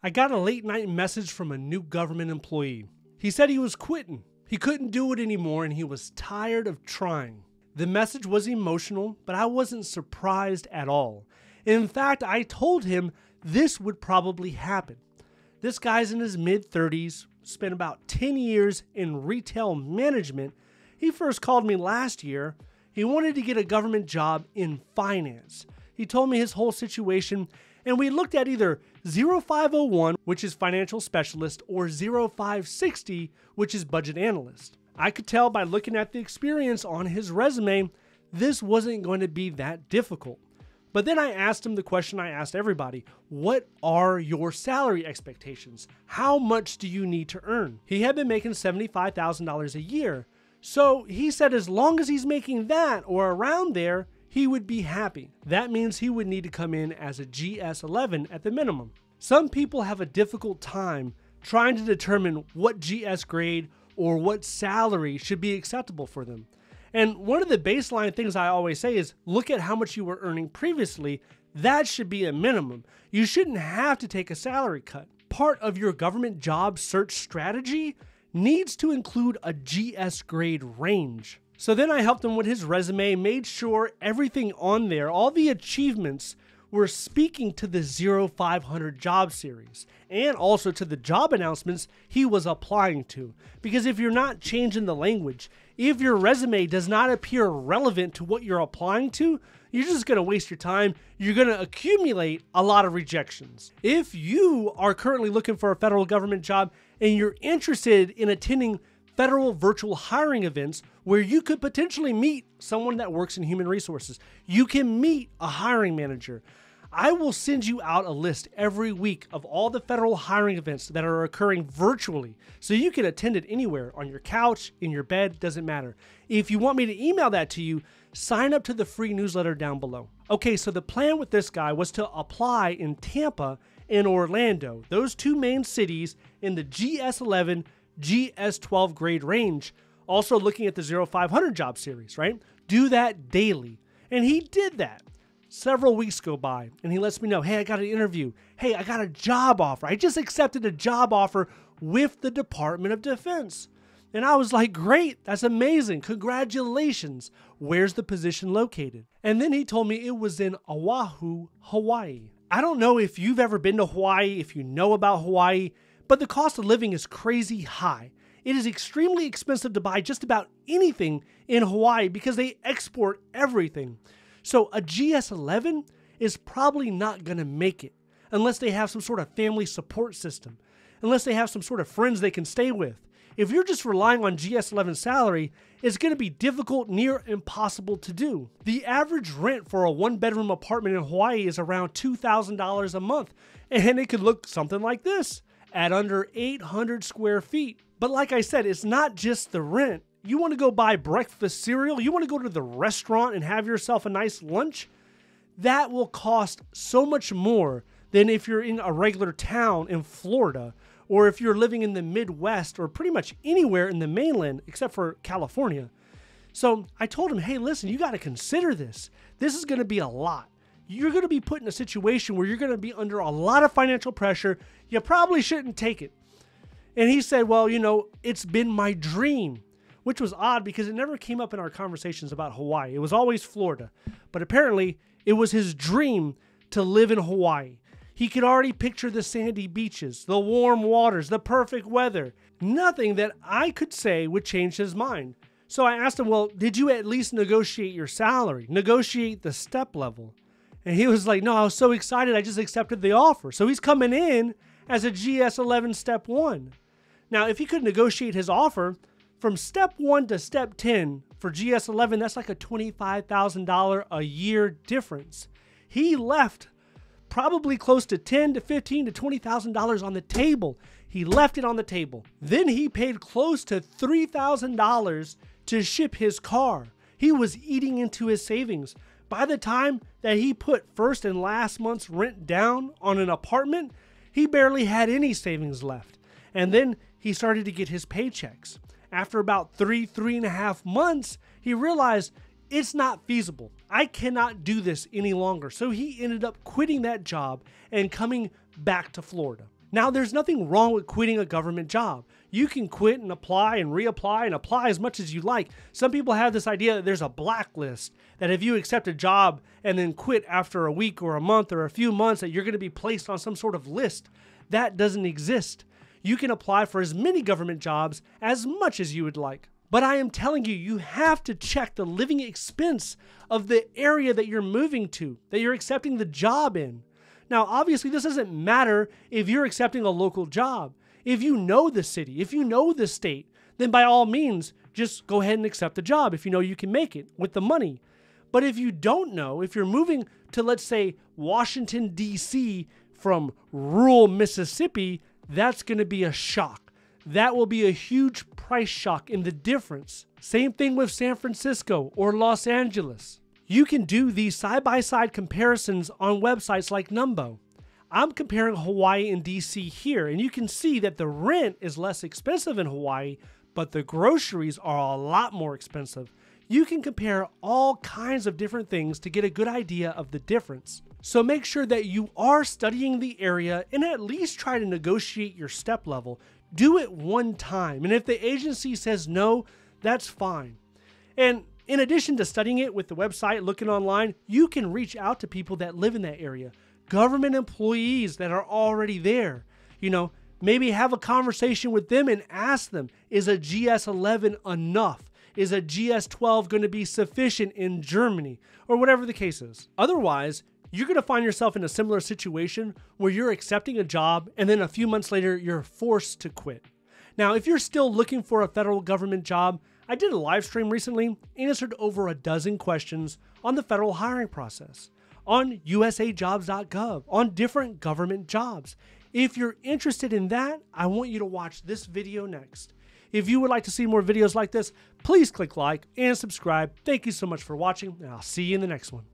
I got a late night message from a new government employee. He said he was quitting. He couldn't do it anymore and he was tired of trying. The message was emotional, but I wasn't surprised at all. In fact, I told him this would probably happen. This guy's in his mid 30s, spent about 10 years in retail management. He first called me last year. He wanted to get a government job in finance. He told me his whole situation, and we looked at either 0501, which is financial specialist, or 0560, which is budget analyst. I could tell by looking at the experience on his resume, this wasn't going to be that difficult. But then I asked him the question I asked everybody What are your salary expectations? How much do you need to earn? He had been making $75,000 a year. So he said as long as he's making that or around there, he would be happy. That means he would need to come in as a GS11 at the minimum. Some people have a difficult time trying to determine what GS grade or what salary should be acceptable for them. And one of the baseline things I always say is look at how much you were earning previously. That should be a minimum. You shouldn't have to take a salary cut. Part of your government job search strategy needs to include a GS grade range. So then I helped him with his resume, made sure everything on there, all the achievements were speaking to the 0500 job series and also to the job announcements he was applying to. Because if you're not changing the language, if your resume does not appear relevant to what you're applying to, you're just going to waste your time. You're going to accumulate a lot of rejections. If you are currently looking for a federal government job and you're interested in attending federal virtual hiring events where you could potentially meet someone that works in human resources, you can meet a hiring manager. I will send you out a list every week of all the federal hiring events that are occurring virtually. So you can attend it anywhere on your couch, in your bed, doesn't matter. If you want me to email that to you, sign up to the free newsletter down below. Okay, so the plan with this guy was to apply in Tampa and Orlando, those two main cities in the GS11, GS12 grade range. Also looking at the 0500 job series, right? Do that daily. And he did that. Several weeks go by and he lets me know, hey, I got an interview. Hey, I got a job offer. I just accepted a job offer with the Department of Defense. And I was like, great, that's amazing. Congratulations. Where's the position located? And then he told me it was in Oahu, Hawaii. I don't know if you've ever been to Hawaii, if you know about Hawaii, but the cost of living is crazy high. It is extremely expensive to buy just about anything in Hawaii because they export everything. So a GS11 is probably not going to make it unless they have some sort of family support system, unless they have some sort of friends they can stay with. If you're just relying on GS11 salary, it's going to be difficult, near impossible to do. The average rent for a one bedroom apartment in Hawaii is around $2,000 a month, and it could look something like this at under 800 square feet. But like I said, it's not just the rent, you want to go buy breakfast cereal, you want to go to the restaurant and have yourself a nice lunch, that will cost so much more than if you're in a regular town in Florida or if you're living in the Midwest or pretty much anywhere in the mainland except for California. So I told him, hey, listen, you got to consider this. This is going to be a lot. You're going to be put in a situation where you're going to be under a lot of financial pressure. You probably shouldn't take it. And he said, well, you know, it's been my dream which was odd because it never came up in our conversations about Hawaii. It was always Florida. But apparently, it was his dream to live in Hawaii. He could already picture the sandy beaches, the warm waters, the perfect weather. Nothing that I could say would change his mind. So I asked him, Well, did you at least negotiate your salary, negotiate the step level? And he was like, No, I was so excited, I just accepted the offer. So he's coming in as a GS 11 step one. Now, if he could negotiate his offer, from step one to step 10 for GS11, that's like a $25,000 a year difference. He left probably close to 10 to 15 to $20,000 on the table. He left it on the table. Then he paid close to $3,000 to ship his car. He was eating into his savings. By the time that he put first and last month's rent down on an apartment, he barely had any savings left. And then he started to get his paychecks after about three, three and a half months, he realized it's not feasible. I cannot do this any longer. So he ended up quitting that job and coming back to Florida. Now, there's nothing wrong with quitting a government job. You can quit and apply and reapply and apply as much as you like. Some people have this idea that there's a blacklist, that if you accept a job and then quit after a week or a month or a few months, that you're going to be placed on some sort of list. That doesn't exist. You can apply for as many government jobs as much as you would like. But I am telling you, you have to check the living expense of the area that you're moving to, that you're accepting the job in. Now, obviously, this doesn't matter if you're accepting a local job. If you know the city, if you know the state, then by all means, just go ahead and accept the job if you know you can make it with the money. But if you don't know, if you're moving to, let's say, Washington, D.C. from rural Mississippi, that's going to be a shock. That will be a huge price shock in the difference. Same thing with San Francisco or Los Angeles. You can do these side by side comparisons on websites like Numbeo. I'm comparing Hawaii and DC here, and you can see that the rent is less expensive in Hawaii, but the groceries are a lot more expensive. You can compare all kinds of different things to get a good idea of the difference. So make sure that you are studying the area and at least try to negotiate your step level. Do it one time, and if the agency says no, that's fine. And in addition to studying it with the website, looking online, you can reach out to people that live in that area, government employees that are already there. You know, maybe have a conversation with them and ask them is a GS 11 enough? Is a GS 12 going to be sufficient in Germany? Or whatever the case is. Otherwise, you're going to find yourself in a similar situation where you're accepting a job and then a few months later you're forced to quit. Now, if you're still looking for a federal government job, I did a live stream recently answered over a dozen questions on the federal hiring process, on usajobs.gov, on different government jobs. If you're interested in that, I want you to watch this video next. If you would like to see more videos like this, please click like and subscribe. Thank you so much for watching, and I'll see you in the next one.